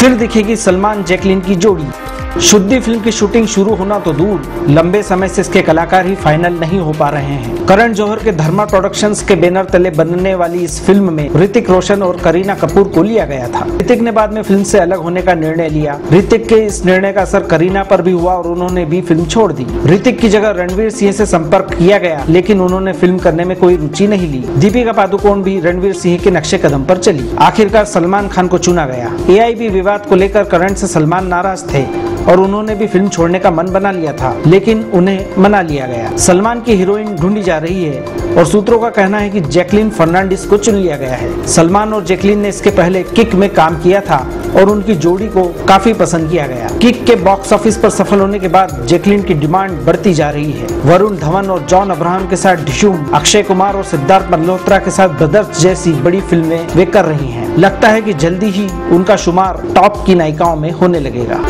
फिर दिखेगी सलमान जैकलिन की जोड़ी। शुद्धि फ़िल्म की शूटिंग शुरू होना तो दूर। लंबे समय से इसके कलाकार ही फाइनल नहीं हो पा रहे हैं। करण जौहर के धर्मा प्रोडक्शंस के बैनर तले बनने वाली इस फ़िल्म में ऋतिक रोशन और करीना कपूर को लिया गया था। ऋतिक ने बाद में फ़िल्म से अलग होने का निर्णय लिया। ऋतिक के इस निर्णय का असर करीना पर भी हुआ और उन्होंने भी फ़िल्म छोड़ दी। ऋतिक की जगह रणवीर सिंह से संपर्क किया गया, लेकिन उन्होंने फ़िल्म करने में कोई रुचि नहीं ली। दीपिका पादुकोण भी रणवीर सिंह के नक्शे कदम पर चली। आखिरकार सलमान खान को चुना गया। एआईबी विवाद को लेकर करण से सलमान नाराज़ थे। और उन्होंने भी फ़िल्म छोड़ने का मन बना लिया था, लेकिन उन्हें मना लिया गया। सलमान की हीरोइन ढूंढी जा रही है और सूत्रों का कहना है कि जैकलिन फर्नांडिस को चुन लिया गया है। सलमान और जैकलिन ने इसके पहले किक में काम किया था और उनकी जोड़ी को काफ़ी पसंद किया गया। किक के बॉक्स ऑफ़िस पर सफल होने के बाद जैकलिन की डिमांड बढ़ती जा रही है। वरुण धवन और जॉन अब्राहम के साथ डिशूम, अक्षय कुमार और सिद्धार्थ मल्होत्रा के साथ ब्रदर्स जैसी बड़ी फ़िल्में वे कर रही हैं। लगता है कि जल्दी ही उनका शुमार टॉप की नायिकाओं में होने लगेगा।